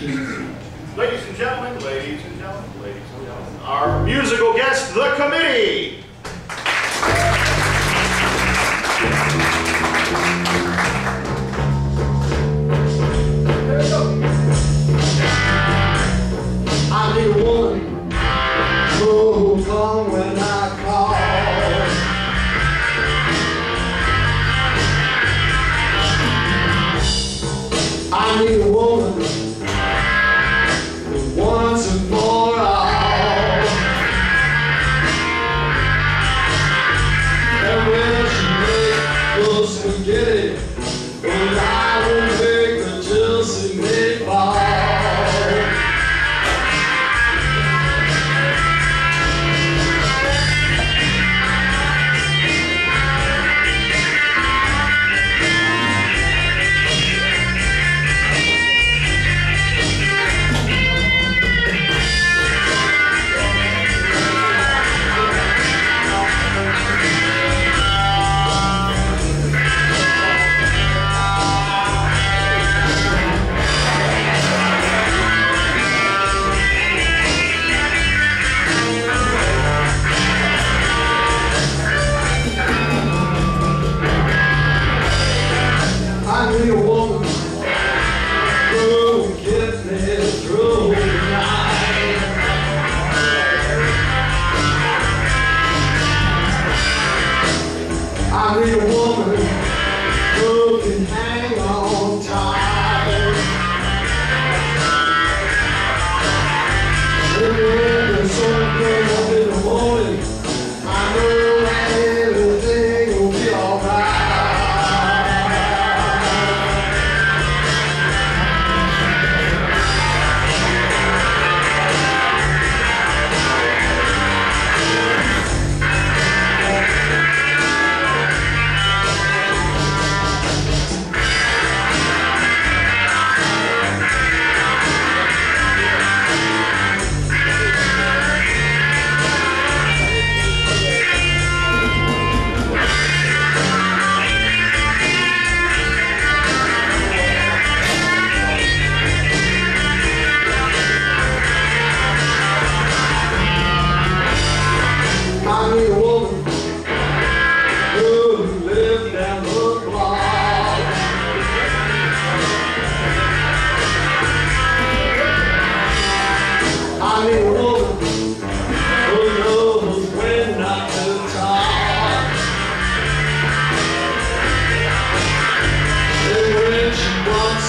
Ladies and gentlemen, ladies and gentlemen, ladies and gentlemen, our musical guest, the committee. I need a woman when I call. I need a woman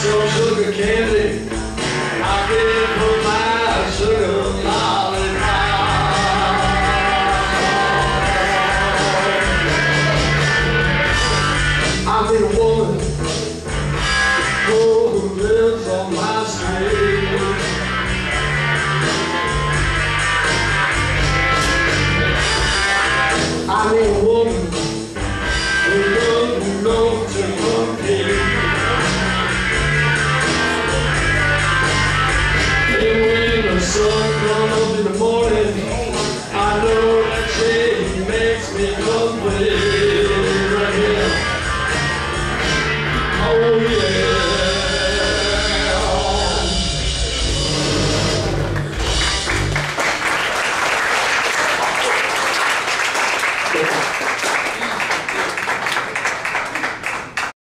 so sugar candy.